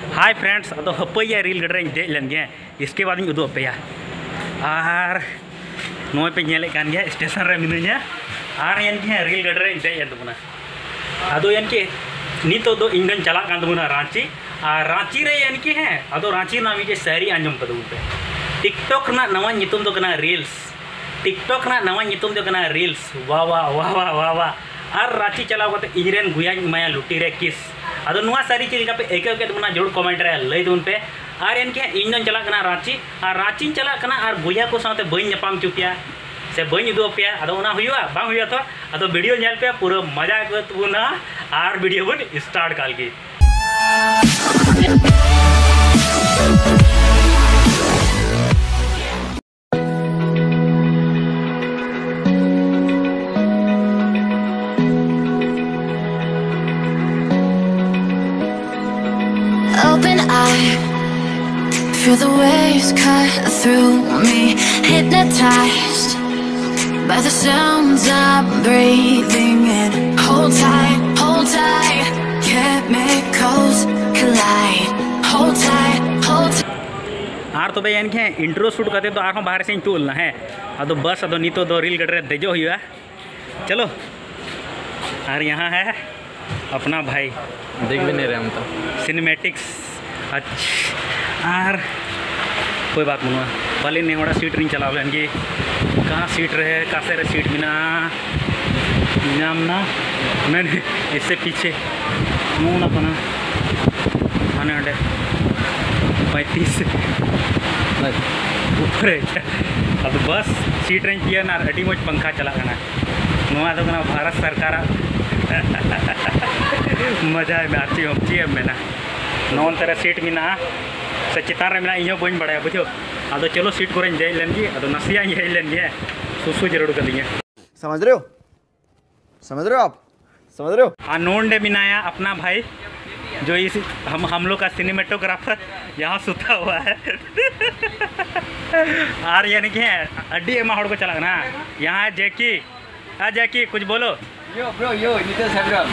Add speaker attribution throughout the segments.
Speaker 1: Hi friends अदो हपैया reel गडरे दे लेन गया इसके बाद उदू पे नेले कान गया स्टेशन रे मिनुया आर यान के रील गडरे दे तबना अदो यान के नितो दो तबना रांची आर रांची रे यान के है अदो रांची ना मिजे शहरी पे टिकटॉक नवा नितुम रील्स टिकटॉक नवा रील्स वाह वाह वाह वाह वाह आर रांची चलाव इजरेन गुया माया लुटी रे किस सारी चीज़ का पे एके के तुमना ज़रूर कमेंट रे लई दुन पे और इनके इन जन चला कना रांची और रांची चला कना और गुया को साथे बइन नपाम चुपिया से बइन उदो पे तो अदो वीडियो नेल पे पूरा मज़ा को तुना और वीडियो बन स्टार्ट काल की
Speaker 2: Open eye, feel the waves cut through me. Hypnotized by the sounds I'm breathing in. Hold tight, hold tight, chemicals collide. Hold tight, hold tight.
Speaker 1: आर तो यान के इंट्रो शूट करते तो आर बाहर से ही तुलना है अदो बस अदो नीतो दो रील गडरे देजो हुआ चलो और यहाँ है अपना भाई।
Speaker 3: देख भी नहीं रहे हम तो।
Speaker 1: सिनेमेटिक्स अच्छा आर कोई बात नहीं भले नहीं बड़ा सीट नहीं चला की कहाँ सीट रहे कासे रहे सीट बिना? नाम ना मैंने इससे पीछे मुँह ना पना खाने अड्डे पैंतीस। ऊपर है अब बस सीट रेंज पिया ना अड़ी मज पंखा चला करना नवा दो भारत सरकार मज़ा है। हमची है मेना नौन तरह सीट में से चितार में इन बन बड़ा बुझो। अदो चलो सीट को दे लेन गी नसिया हेज लेन गे सुसु ज़रूर कदी
Speaker 4: समझ रहे हो? समझ रहे हो आप? समझ रहे हो?
Speaker 1: आ नोंडे बिनाया अपना भाई जो इस हम हम लोग का सिनेमेटोग्राफर यहाँ सुता हुआ है। और यानी कि अड्डी एमा हड़ को चला ना यहाँ है जैकी। हाँ जैकी कुछ बोलो।
Speaker 3: यो ब्रो यो नितेश हेब्रम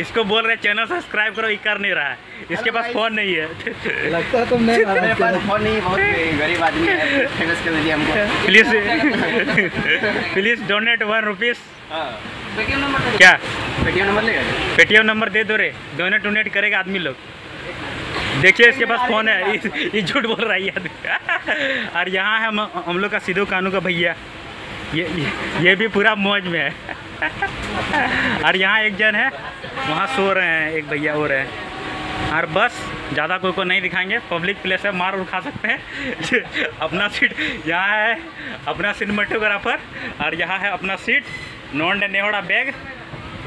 Speaker 1: इसको बोल रहे चैनल सब्सक्राइब करो ये कर नहीं रहा है। इसके पास फ़ोन नहीं है।
Speaker 4: लगता है तुमने
Speaker 3: मेरे पास फ़ोन नहीं बहुत गरीब आदमी है फ़ेमस कर दिया हमको।
Speaker 1: Please please donate one rupees
Speaker 3: हाँ। पेटीएम नंबर
Speaker 1: क्या?
Speaker 3: पेटीएम नंबर लेगा
Speaker 1: पेटीएम नंबर दे दो रे। डोनेट डोनेट करेगा आदमी लोग। देखिए इसके पास फ़ोन है। ये- ये झूठ बोल रहा है आदमी। और यहाँ है हम हम लोग का सिद्धू कानू का भैया। ये ये, भी पूरा मौज में है। और यहाँ एक जन है वहाँ सो रहे हैं एक भैया हो रहे हैं। और बस ज़्यादा कोई को नहीं दिखाएँगे पब्लिक प्लेस है मार उठा सकते हैं। अपना सीट यहाँ है अपना सिनेमाटोग्राफर और यहाँ है अपना सीट नॉन नेहोड़ा बैग।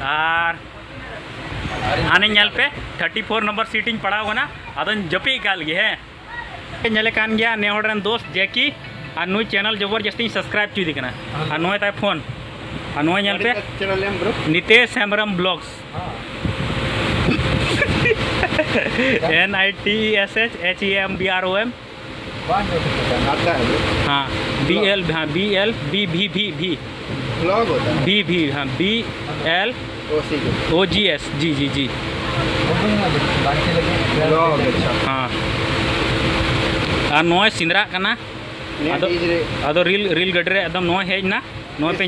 Speaker 1: और आने पे 34 नंबर सीटिंग पड़ा हुआ ना अदन जपी काल है। ñele kan गया नेहोड़ दोस्त जेकी और नुई चैनल ज़बरदस्ती सब्सक्राइब चुदी ताय फ़ोन। और पे। Nitesh Hembram blogs. N I T S H H E M B R O M
Speaker 4: है.
Speaker 1: हाँ बी एल हाँ बी एल बी भी भी भी
Speaker 4: होता है।
Speaker 1: बी भी हाँ B L
Speaker 4: O
Speaker 1: G S G G G.
Speaker 4: अच्छा।
Speaker 1: हाँ। और सिंदरा अदो रील रील गडरे एकदम नोए हेज ना पे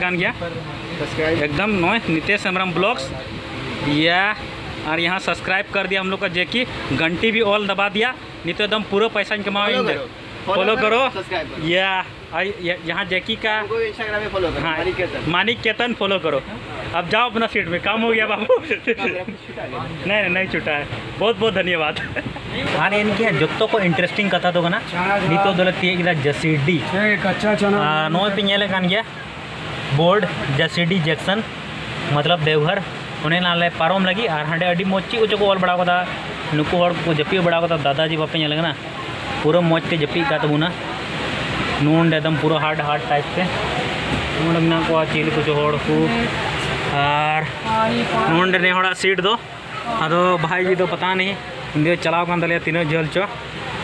Speaker 1: kan एकदम नोए नितेश हेम्ब्रम ब्लॉग्स या और यहाँ सब्सक्राइब कर दिया हम लोग का जेकी घंटी भी ऑल दबा दिया नहीं तो एकदम पूरा पैसा
Speaker 3: करो।
Speaker 1: फॉलो करो या यहाँ जेकी का
Speaker 3: फॉलो करो
Speaker 1: हाँ
Speaker 3: मानिक केतन
Speaker 1: मानिक केतन फॉलो करो अब जाओ अपना सीट में काम हो गया बाबू। नहीं नहीं छुटा है। बहुत बहुत धन्यवाद। हाँ इनके जो को इंटरेस्टिंग कथा तो ना नितो दल तीय जसीडी।
Speaker 4: कच्चा चना।
Speaker 1: नोए पे ñele kan गया बोर्ड जसीडी जैक्सन मतलब देवघर। उन्हें नाले पारम लगी। और हाँ अभी मोची उचो को ऑल बड़ा कदा नुकु को जपी बड़ा कदा दादाजी बापे ना। पूरा मौज ते जपी का तबुना नून एकदम पूरा हार्ड हार्ड टाइप से नोंडे मेना को चिल कुछ को। और नोंड ने हड़ा सीट दो। अदो भाई जी तो पता नहीं चलाव कन दले तीनो जल चो।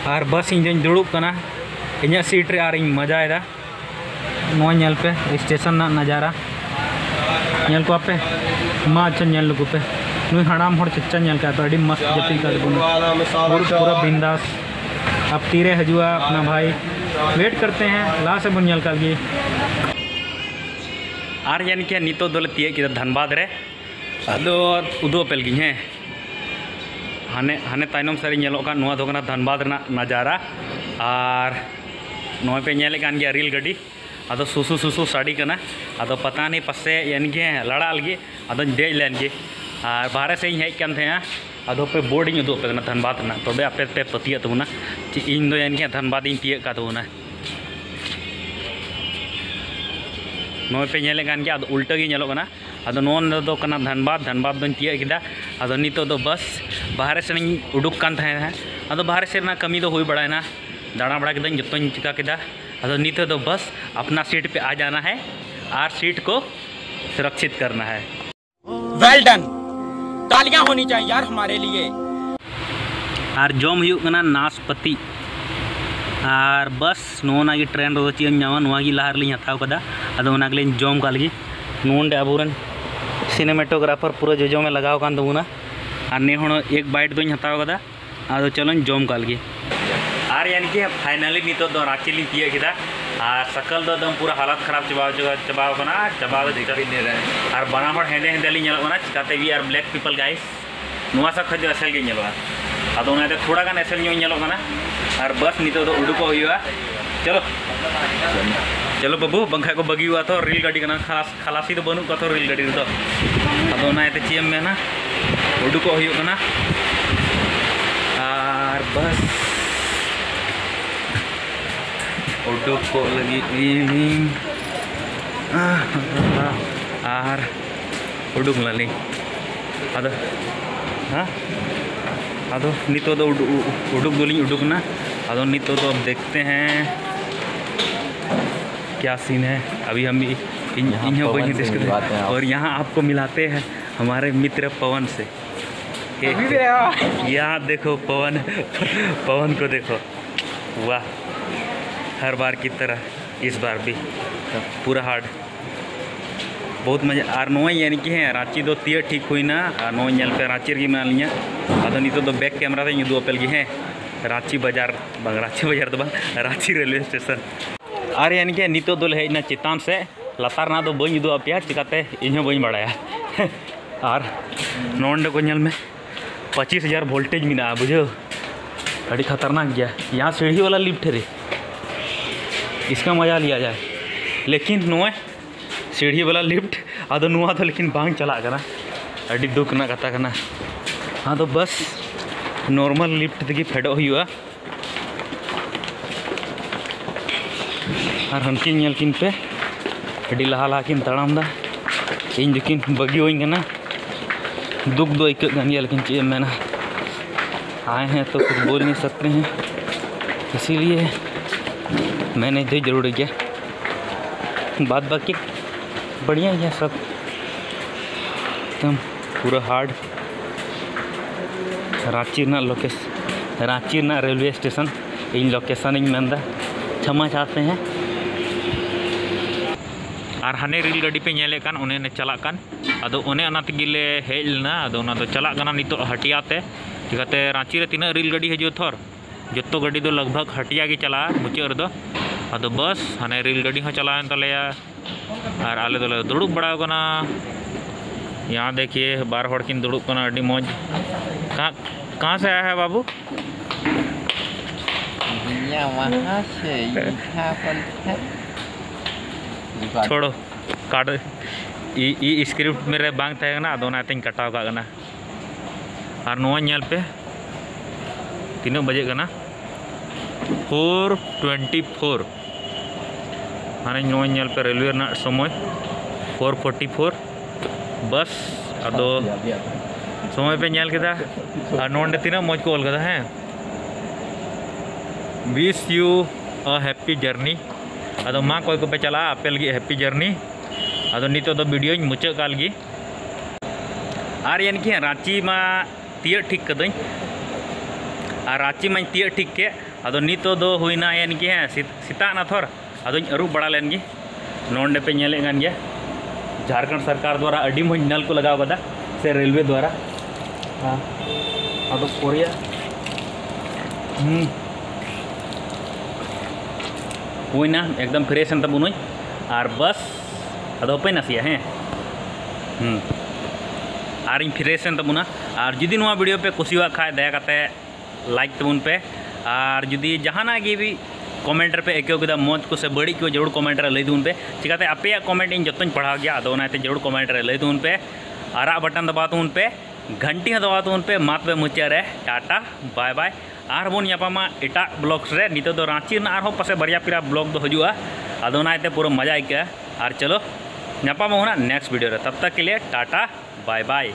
Speaker 1: और बस इंजन दुड़ुब कर इन सीट रे और मज़ा आदा मो पे, स्टेशन ना नज़ारा। नल को पे माँ अच्छा नल को पे। नुई हड़ाम हड़ चच्चा नल का तो मस्त जति कर बुन पूरा बिंदास। अब तीरे हजुआ अपना भाई। वेट करते हैं, लास्ट से बुन नल का गी आर यानी कि नितो दोले तिये की धनबाद अदो उदो पेल गी हैं। हाने हाने तायनम सारी नेलोक कान नुआ दो कना धनबाद नज़ारा। और गया रेल गाड़ी अदो सुसु सुसु साड़ी कना अदो पता नहीं पसे यानी लड़ा लगे अद दे लेन गे और बाहर से हेज कान थे अदो पे बोर्ड इन उदो पे कना धनबाद तबे आपे पे पतिया तबना ची इन धनबाद तिये का तबना नोय पे नेले कान गया अदो उल्टा धनबाद धनबाद दो तिये नितो बस बाहर से उडुक अदो बाहर से ना कमी दो हुई बड़ाना दाड़ा बड़ा किदा जो चिका अदो नित बस अपना सीट पे आ जाना है और सीट को सुरक्षित करना है
Speaker 5: वेल डन तालियाँ होनी चाहिए यार हमारे लिए
Speaker 1: और जम हुई नाशपति और बस नोना की ट्रेन रो ची नामा नोआ की लहार लिंग हताव कदा। अदो ओना के जम काल नोंडे अबुरन सिनेमेटोग्राफर पूरा जोजो में लगाव कान तबुना और ने हण एक बाइट दोኝ हताव कदा। अदो चलन जम काल गी। और यानी कि फाइनली नितो दो रांची तिये किदा। और सकल दो एकदम पूरा हालत खराब चबा चबा कना चबा और बना हड़ हेंदे हेंदे ñeloग चिकाते भी और ब्लैक पीपल गाइस। नुआ सा खज गे ñeloगा अदो थोड़ा गान ñeloग कना। और बस नितो दो उडुको हुआ चलो चलो बाबू बंखा को बगी हुआ तो रेल गाड़ी कना खलास खलासी तो बनू का तो रेल गाड़ी तो अदो उनाते चीम में ना उडुको हुआ कना और बस उडुको लगी ini. और उडुक लाली अदो हाँ ಅದು ನಿತ್ತೋದು ಉಡು ಹುಡುಗ್ದುಲಿ ಹುಡುಗನ ಅದು अब देखते हैं क्या सीन है। अभी हम इन
Speaker 3: इन्हों देखते
Speaker 1: और यहाँ आपको मिलाते हैं हमारे मित्र पवन से। यहाँ देखो पवन पवन को देखो। वाह हर बार की तरह इस बार भी। पूरा हार्ड बहुत मज़ा आर नोई यानी कि है रांची दो तीय ठीक हुई ना। नोई पे रांची की मना लिया अतनी तो बैक कैमरा दो की हैं। रांची बाज़ार रांची बाज़ार तो रांची रेलवे स्टेशन अरे यानी के नित दो चितान से, लतार ना तो बी उदू पे चिकाते इन बी बड़ा और नोडे को में पच्चीस हज़ार भोल्टेज मेरा बुझे अभी खतरनाक गया। यहाँ सीढ़ी वाला लिफ्ट रे। इसका मज़ा लिया जाए। लेकिन नए, सीढ़ी वाला लिफ्ट अब तो लेकिन बांग चला दुखना दुख ना कथा हाँ तो बस नॉर्मल लिफ्ट तक फेडो हुआ। और हनकिन नेल किन पे? अड़ी लहा लहा किन तड़ाम इन जोकिन बगी होई दुख दो लेकिन चीज़ मैंने। आए हैं तो कुछ बोल नहीं सकते हैं। इसीलिए मैंने दे ज़रूर किया। बात बाकी बढ़िया है सब। एकदम पूरा hard Ranchi location Ranchi railway station, इन लोकेशन इन क्षमा चाहते हैं। और हाने रेल गाड़ी पे नेले कान उन्हें ने चला कान अदो उन्हें अना तगिले हेज लेना अदो दो चला काना नितो हटियाते चिकाते रांची रे तीना रेल गाड़ी हजो थोर जत्तो गाड़ी दो लगभग हटिया के चला मुचाद रे दो। अदो बस, हाने रेल गाड़ी हो चलाएन तलेया और आले दोले दुड़ुब बड़ा कना यहाँ देखिए बार हड़ किन दुड़ुब कना मौज। कहाँ कहाँ से आया है बाबू?
Speaker 3: वहाँ से।
Speaker 1: छोड़ो काट ई स्क्रिप्ट मेरे बांग तहे ना अदो कटाव का कना। और नोआ नेल पे। तीन बजे कना फोर ट्वेंटी फोर। हाँ नोआ नेल पे रेलवे समय। Four forty four. बस, अदो समय पे नेल केदा नोंडे तीना मौज को ऑल कदा हैं। Wish you a happy journey अदो कोई को पे चला, आपे हैप्पी जर्नी अदो नितो दो वीडियो मुचाद और यानी कि रांची मा तिय ठीक और रांची में तिय ठीक के। अदो नितो दो हुईना यानी कि सीता ना थोर। अदो अरूब बड़ा लेन गी। झारखंड सरकार द्वारा अडी मोज नल को लगाव कदा से रेलवे द्वारा। हाँ अदो कोरिया। हम्म। हुईना एकदम फ्रेश एन तबुन और बस, अदो पे नासिया हैं। हम्म। और इन फ्रेश एन तबुना और जुदी वीडियो पे कुसिवा खाए, दया लाइक तबुन पे। और जुदी जहाना भी कमेंट पे ऐको के मौज को से बड़ी को ज़रूर कमेंट लई दून पे। चिकाते अपे कमेंट इन जतन पढ़ा गया नाते ज़रूर कमेंट लई दून पे। आरा बटन दबा दून पे, घंटी हाँ दबा दून पे, मात पे मुचा रे टाटा बाय बाय और बन यापामा एटा ब्लॉग्स रे, नितो रांची आरो पासे बरिया पिरा ब्लॉग दो हजुआ। अदो नाते पूरा मज़ा आइका और चलो नापामा होना नेक्स्ट वीडियो तब तक के लिए टाटा बाय बाय